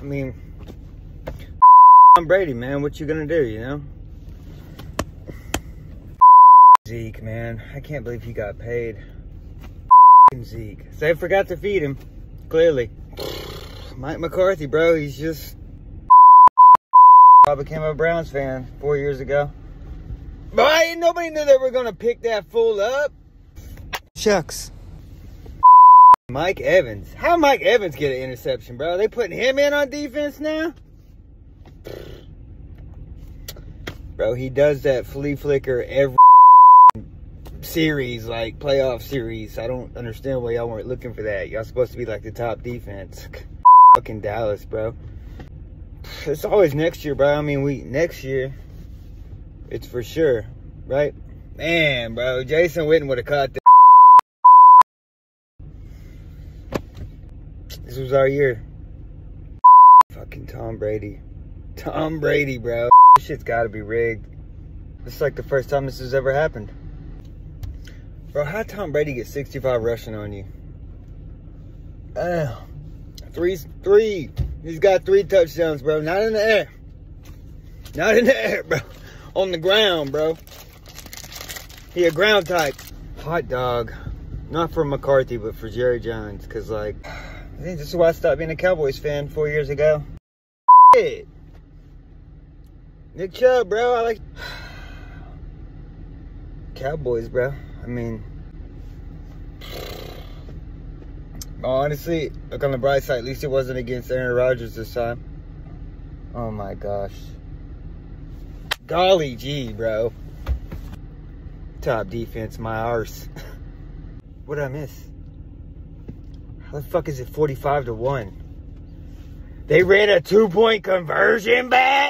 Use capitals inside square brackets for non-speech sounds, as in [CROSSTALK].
I mean, I'm Brady, man. What you gonna do, you know? Zeke, man. I can't believe he got paid. Zeke. So they forgot to feed him, clearly. [SIGHS] Mike McCarthy, bro, he's just... I became a Browns fan four years ago. But nobody knew they were gonna pick that fool up. Shucks. Mike Evans. How Mike Evans get an interception, bro? They putting him in on defense now? Bro, he does that flea flicker every series, like playoff series. I don't understand why y'all weren't looking for that. Y'all supposed to be like the top defense. [LAUGHS] Fucking Dallas, bro. It's always next year, bro. I mean, we next year, it's for sure, right? Man, bro, Jason Witten would have caught that. This was our year. Fucking Tom Brady. Tom Brady, bro. This shit's gotta be rigged. It's like the first time this has ever happened. Bro, how Tom Brady get 65 rushing on you? Uh, three, three. He's got three touchdowns, bro. Not in the air. Not in the air, bro. On the ground, bro. He a ground type. Hot dog. Not for McCarthy, but for Jerry Jones. Because, like, I think this is why I stopped being a Cowboys fan four years ago. Shit. Nick Chubb, bro. I like Cowboys, bro. I mean, honestly, look on the bright side. At least it wasn't against Aaron Rodgers this time. Oh my gosh. Golly gee, bro. Top defense, my arse. [LAUGHS] what did I miss? How the fuck is it 45 to 1? They ran a two point conversion back?